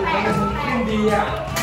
我们是兄弟啊！